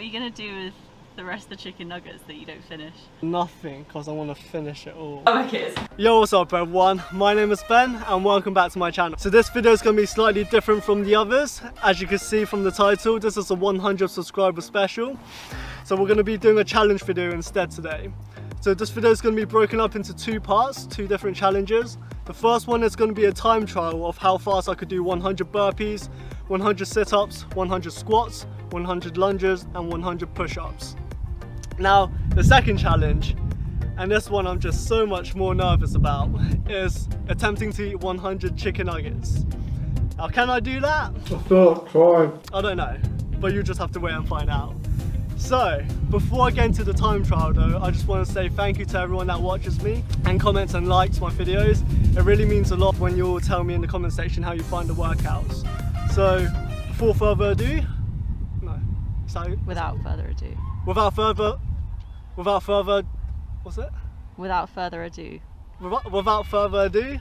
What are you gonna do with the rest of the chicken nuggets that you don't finish? Nothing, because I want to finish it all. Oh, my kids. Yo, what's up everyone? My name is Ben and welcome back to my channel. So this video is going to be slightly different from the others. As you can see from the title, this is a 100 subscriber special. So we're going to be doing a challenge video instead today. So this video is going to be broken up into two parts, two different challenges. The first one is going to be a time trial of how fast I could do 100 burpees, 100 sit-ups, 100 squats, 100 lunges and 100 push-ups. Now, the second challenge, and this one I'm just so much more nervous about, is attempting to eat 100 chicken nuggets. Now, can I do that? I thought try. I don't know, but you just have to wait and find out. So, before I get into the time trial though, I just want to say thank you to everyone that watches me and comments and likes my videos. It really means a lot when you all tell me in the comment section how you find the workouts. So, before further ado, no, so Without further ado. without further, without further, what's it? Without further ado. Without, without further ado,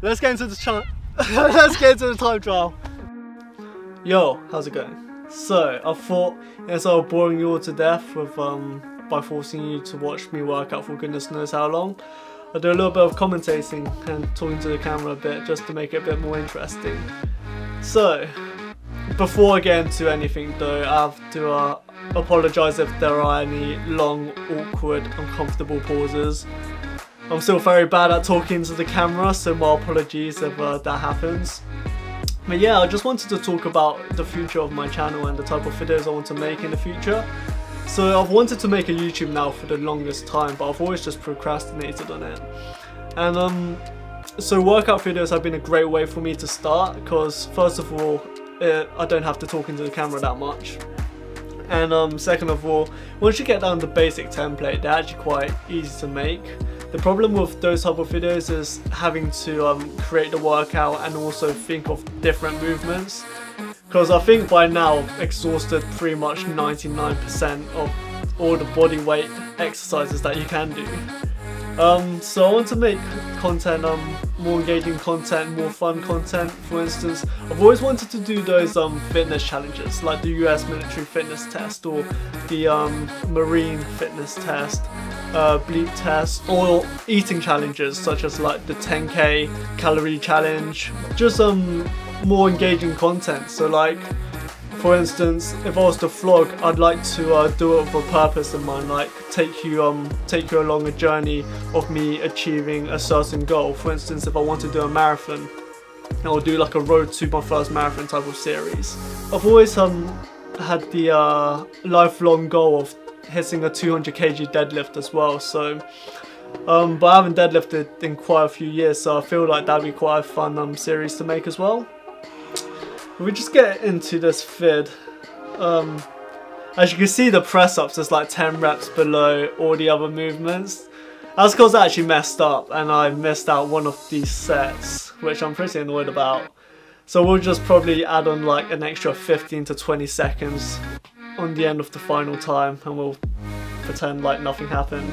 let's get into the let's get into the time trial. Yo, how's it going? So I thought instead of boring you all to death with um by forcing you to watch me work out for goodness knows how long, I'll do a little bit of commentating and talking to the camera a bit just to make it a bit more interesting. So before I get into anything though, I have to uh, apologise if there are any long, awkward, uncomfortable pauses. I'm still very bad at talking to the camera, so my apologies if uh, that happens. But yeah, I just wanted to talk about the future of my channel and the type of videos I want to make in the future. So I've wanted to make a YouTube now for the longest time, but I've always just procrastinated on it. And um, so workout videos have been a great way for me to start because first of all, uh, I don't have to talk into the camera that much. And um, second of all, once you get down the basic template, they're actually quite easy to make. The problem with those type of videos is having to um, create the workout and also think of different movements. Because I think by now I've exhausted pretty much 99% of all the body weight exercises that you can do. Um, so I want to make content, um, more engaging content, more fun content. For instance, I've always wanted to do those um, fitness challenges, like the US military fitness test or the um, marine fitness test, uh, bleep test, or eating challenges such as like the 10k calorie challenge. Just um, more engaging content. So like for instance, if I was to vlog, I'd like to uh, do it with a purpose in mind, like take you um take you along a journey of me achieving a certain goal. For instance, if I want to do a marathon, I'll do like a road to my first marathon type of series. I've always um had the uh, lifelong goal of hitting a 200 kg deadlift as well. So. Um, but I haven't deadlifted in quite a few years, so I feel like that'd be quite a fun um, series to make as well. We just get into this vid, um, as you can see the press ups is like 10 reps below all the other movements. That's because I actually messed up and I missed out one of these sets, which I'm pretty annoyed about. So we'll just probably add on like an extra 15 to 20 seconds on the end of the final time and we'll pretend like nothing happened.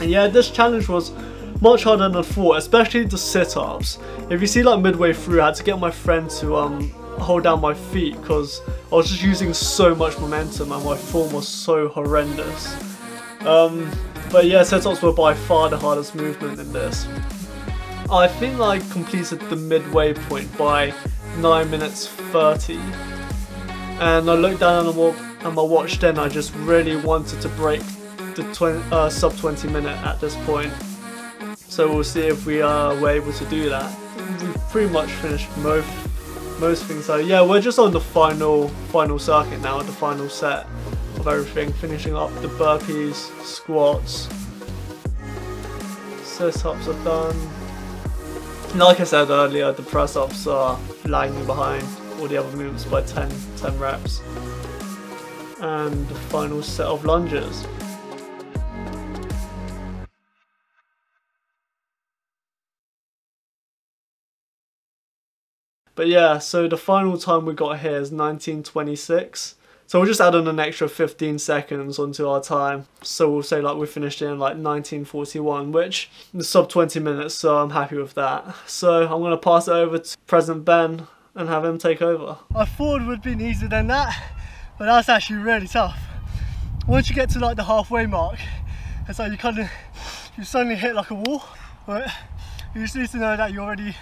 And yeah, this challenge was much harder than I thought, especially the sit-ups. If you see like midway through, I had to get my friend to um, hold down my feet because I was just using so much momentum and my form was so horrendous. Um, but yeah, sit-ups were by far the hardest movement in this. I think I completed the midway point by 9 minutes 30. And I looked down at my, at my watch then, I just really wanted to break the 20, uh, sub 20 minute at this point. So we'll see if we are were able to do that. We've pretty much finished most most things. So yeah, we're just on the final final circuit now, the final set of everything, finishing up the burpees, squats, sit-ups are done. Like I said earlier, the press-ups are lagging behind all the other movements by 10, 10 reps. And the final set of lunges. But yeah, so the final time we got here is 1926. So we'll just add on an extra 15 seconds onto our time. So we'll say like we finished in like 1941, which is sub 20 minutes, so I'm happy with that. So I'm going to pass it over to President Ben and have him take over. I thought it would have been easier than that, but that's actually really tough. Once you get to like the halfway mark, it's like you kind of you suddenly hit like a wall. But you just need to know that you're already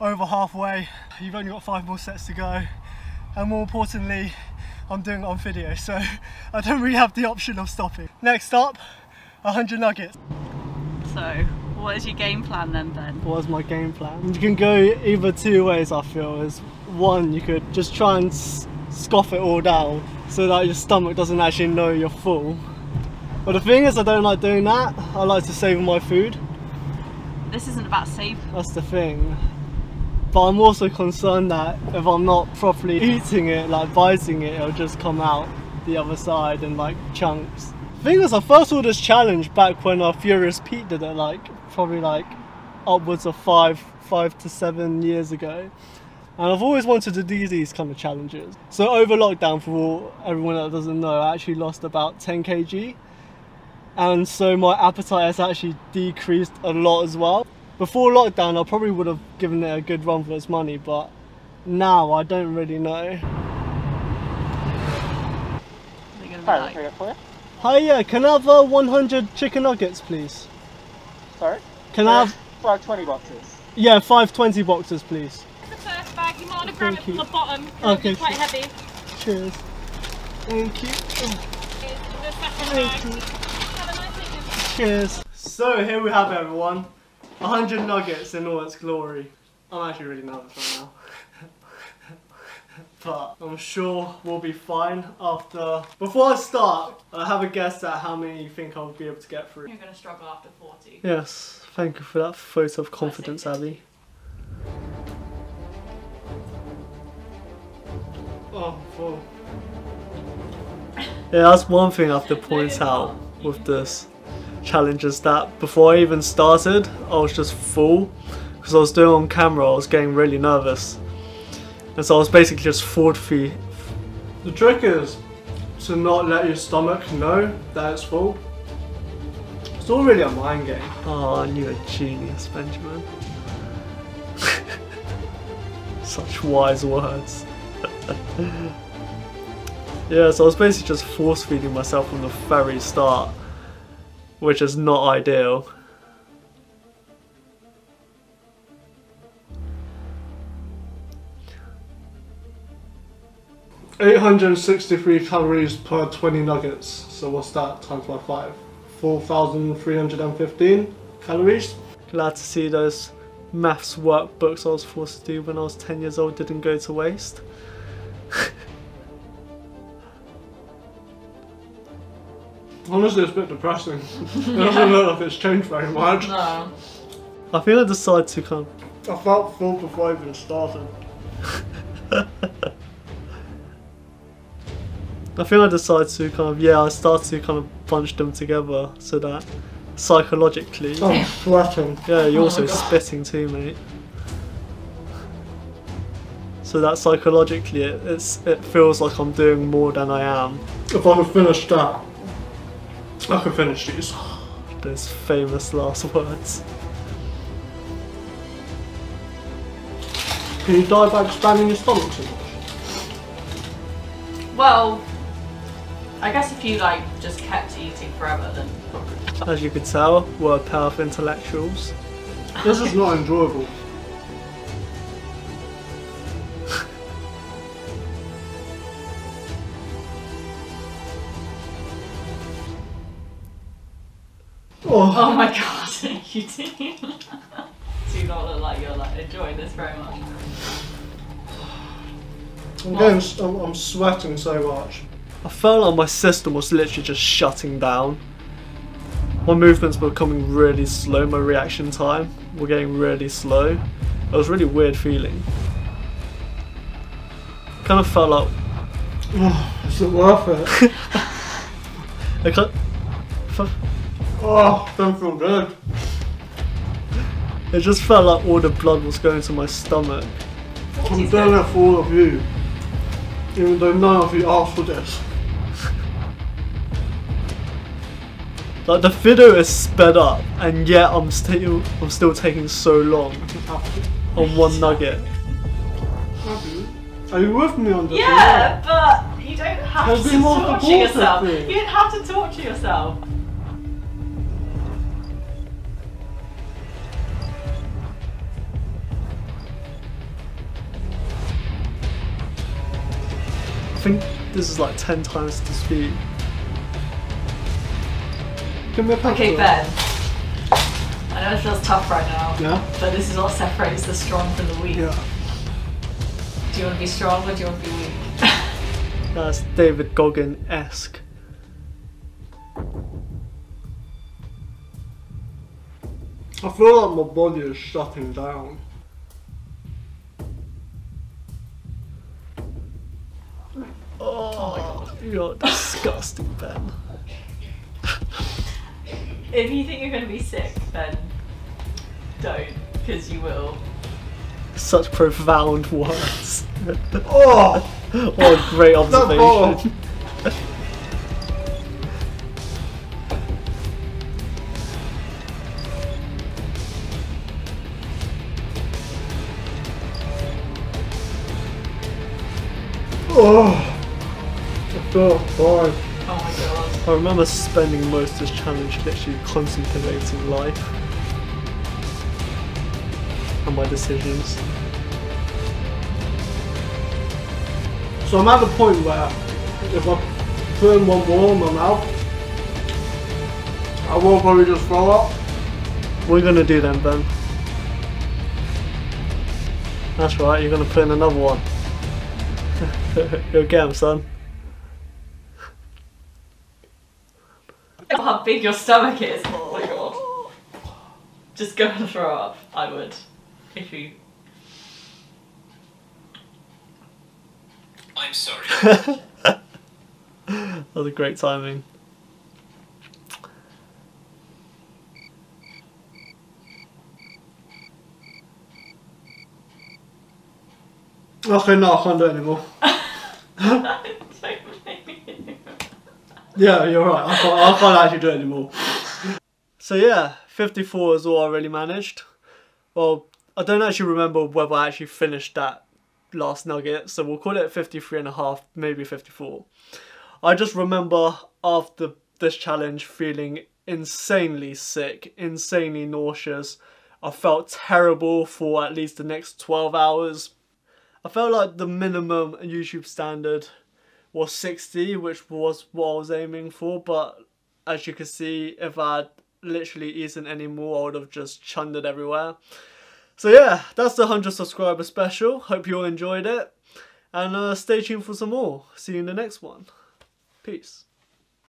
over halfway. You've only got five more sets to go, and more importantly, I'm doing it on video, so I don't really have the option of stopping. Next up, 100 nuggets. So, what is your game plan then, Ben? What's my game plan? You can go either two ways. I feel is one you could just try and s- scoff it all down so that your stomach doesn't actually know you're full. But the thing is, I don't like doing that. I like to save my food. This isn't about save. That's the thing. But I'm also concerned that if I'm not properly eating it, like biting it, it'll just come out the other side in like chunks. Thing is, I first saw this challenge back when our Furious Pete did it, like probably like upwards of five, five to seven years ago. And I've always wanted to do these kind of challenges. So over lockdown, for all, everyone that doesn't know, I actually lost about 10 kg. And so my appetite has actually decreased a lot as well. Before lockdown, I probably would have given it a good run for its money, but now I don't really know. They're gonna be Hi, like, what can I get for you? Hi, yeah, can I have uh, 100 chicken nuggets, please? Sorry? Can I have, Five twenty boxes. yeah, 520 boxes, please. The bag. You might want to grab Thank it from you. the bottom. 'cause Okay, It's quite sure. heavy. Cheers. Thank you. Here's the second Thank you. Nice. Cheers. So here we have everyone. 100 nuggets in all its glory. I'm actually really nervous right now. but I'm sure we'll be fine after. Before I start, I have a guess at how many you think I'll be able to get through. you're gonna struggle after 40. Yes, thank you for that photo of confidence, Abby. Oh, full. Yeah, that's one thing I have to point out with this challenge is that before I even started, I was just full because I was doing it on camera. I was getting really nervous, and so I was basically just forward feet. The trick is to not let your stomach know that it's full. It's all really a mind game. Oh, you're a genius, Benjamin. Such wise words. yeah, so I was basically just force feeding myself from the very start, which is not ideal. Eight hundred and sixty-three calories per twenty nuggets. So what's that times by five? 4,315 calories. Glad to see those maths workbooks I was forced to do when I was 10 years old didn't go to waste. Honestly, it's a bit depressing. I don't know if it's changed very much. No. I think I decided to come. I felt full before I even started. I think I decided to kind of yeah I started to kind of bunch them together so that psychologically I'm sweating yeah you're Oh also spitting too mate so that psychologically it, it's it feels like I'm doing more than I am if I could finish that I could finish these those famous last words can you die by expanding your stomach too much? Well, I guess if you like just kept eating forever, then. As you can tell, we're a pair of intellectuals. This is not enjoyable. Oh oh, my god, you do. do not look like you're like enjoying this very much. I'm, getting, I'm, I'm sweating so much. I felt like my system was literally just shutting down. My movements were becoming really slow, my reaction time were getting really slow. It was a really weird feeling. Kind of felt like, oh, is it worth it? I can't, f- oh, don't feel good. It just felt like all the blood was going to my stomach. I'm doing it for all of you, even though none of you asked for this. like the video is sped up, and yet I'm still I'm still taking so long on one nugget. Are you with me on this? Yeah, but You don't have There'll to be more torture yourself. things. You don't have to torture yourself. Think this is like 10 times the speed. Give me a pencil. Okay, Ben. I know it feels tough right now, Yeah? but this is what separates the strong from the weak. Yeah. Do you want to be strong or do you want to be weak? That's David Goggins esque. I feel like my body is shutting down. You're disgusting, Ben. if you think you're going to be sick, then don't, because you will. Such profound words. oh, what a great observation. Oh, I feel fine. Oh my god. I remember spending most of this challenge literally contemplating life and my decisions. So I'm at the point where if I put in one more in my mouth, I will probably just throw up. We're gonna do them then, Ben? That's right, you're gonna put in another one. You'll get 'em, son. How big your stomach is. Oh my oh. god. Just go and throw up. I would. If you. I'm sorry. that was a great timing. Okay, no, I can't do it anymore. Yeah, you're right. I can't, I can't actually do it anymore. So yeah, 54 is all I really managed. Well, I don't actually remember whether I actually finished that last nugget, so we'll call it 53 and a half, maybe 54. I just remember after this challenge feeling insanely sick, insanely nauseous. I felt terrible for at least the next 12 hours. I felt like the minimum YouTube standard was 60, which was what I was aiming for, but as you can see, if I'd literally eaten any more, I would have just chunned it everywhere. So yeah, that's the 100 subscriber special. Hope you all enjoyed it. And uh, stay tuned for some more. See you in the next one. Peace.